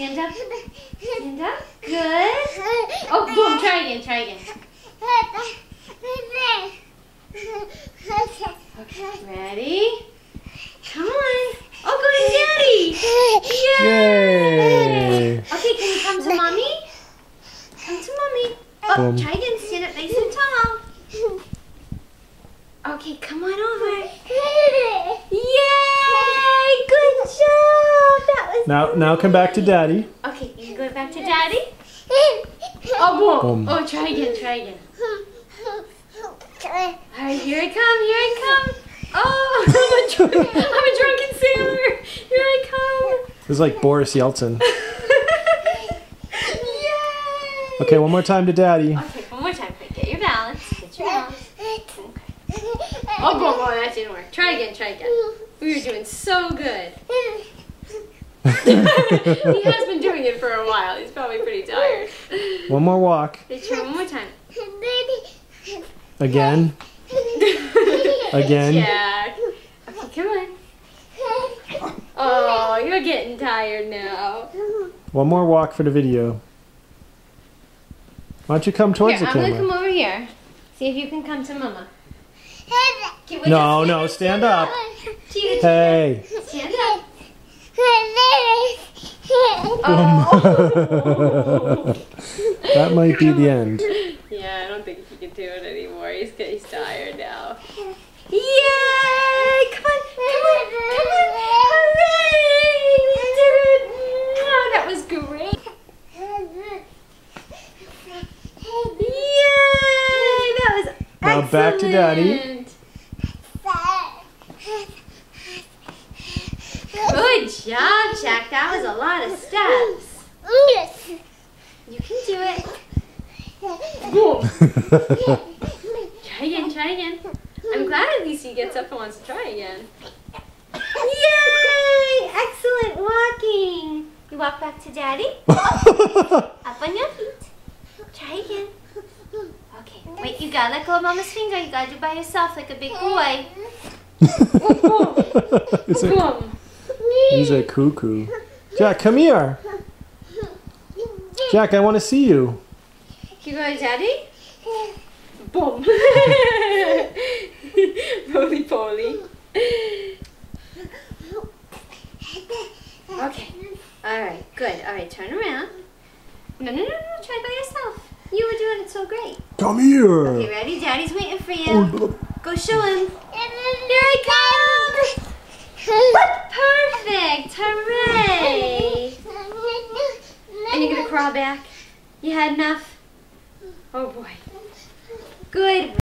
stand up. Stand up. Good. Oh, boom. Try again. Try again. Okay, ready? Come on. Oh, go to daddy. Yay! Okay, can you come to mommy? Come to mommy. Oh, Boom. try again. Stand up nice and tall. Okay, come on over. Yay! Good job. That was Now, now come back to daddy. Okay, you can go back to daddy. Oh, boom. Um. Boom. Oh, try again. Try again. All right, here I come. Here I come. Oh, I'm a, drunk, I'm a drunken sailor. Here I come. This is like Boris Yeltsin. Yay! Okay, one more time to daddy. Okay, one more time. Get your balance. Get your balance. Oh, boom, boom, that didn't work. Try again, try again. We were doing so good. he has been doing it for a while. He's probably pretty tired. One more walk. Let's try one more time. Again. Again. Jack. Okay, come on. Oh, you're getting tired now. One more walk for the video. Why don't you come towards Here, the I'm gonna come over here. See if you can come to Mama. Okay, wait, No, no, stand up. Hey. Stand up. Oh. that might be the end. Yeah, I don't think he can do it anymore. He's he's tired now. Yay! Come on, come on, come on! Hooray! We did it! Oh, that was great! Yay! That was Now back to Daddy. excellent. Good job, Jack. That was a lot of steps. Yes. You can do it. Boom. Try again, try again. I'm glad at least he gets up and wants to try again. Yay! Excellent walking. You walk back to daddy. Up on your feet. Try again. Okay. Wait, you gotta let go of mama's finger. You gotta do it by yourself like a big boy. a, Boom. He's a cuckoo. Jack, come here. Jack, I want to see you. You go daddy? Boom. Roly poly. Okay. All right. Good. All right. Turn around. No, no, no, no. Try by yourself. You were doing it so great. Come here. Okay, ready? Daddy's waiting for you. Oh, go show him. Here I come. Perfect. Hooray. You're gonna crawl back. You had enough. Oh boy. Good.